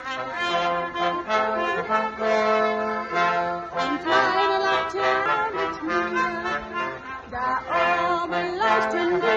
Ein kleine Laterne mit mir, da oben leuchten